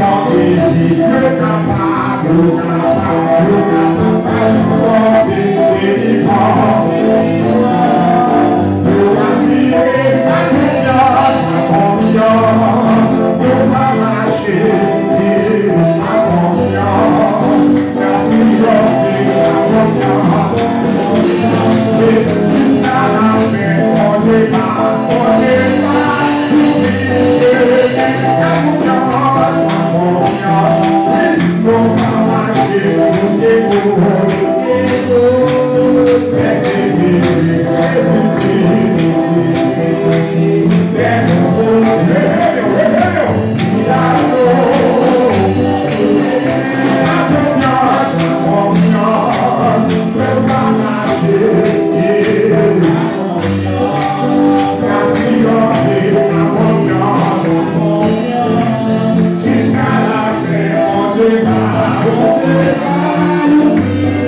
Salve-se, meu cavalo, meu cavalo, meu cavalo. Thank you.